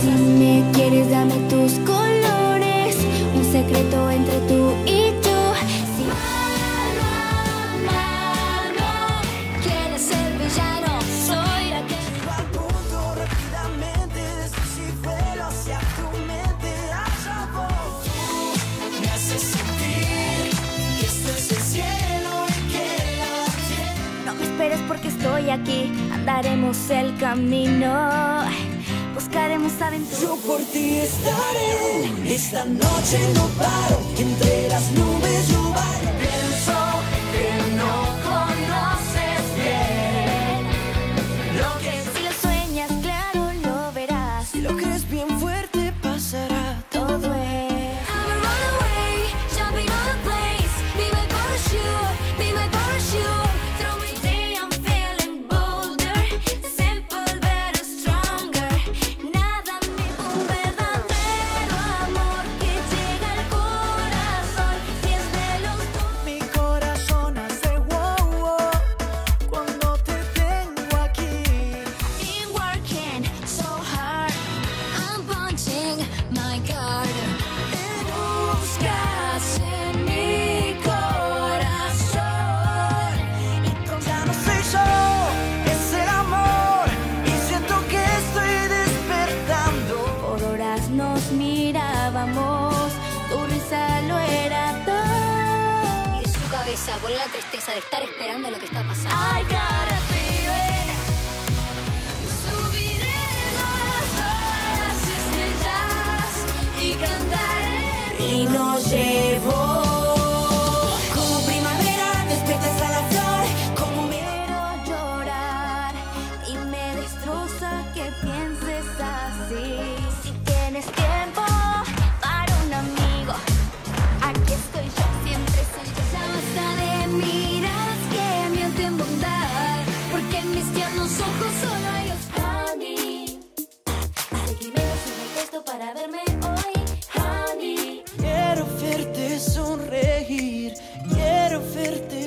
Si me quieres, dame tus colores. Un secreto entre tú y yo. Si... Mano quieres ser villano. Soy la que. Al punto rápidamente, descifero hacia tu mente. Atrapó. Tú me haces sentir que esto es el cielo y que la No me esperes porque estoy aquí. Andaremos el camino. Yo por ti estaré, esta noche no paro. cabeza, vuelve la tristeza de estar esperando lo que está pasando. I gotta Subiré las estrellas y cantaré. Y no llevo. verte.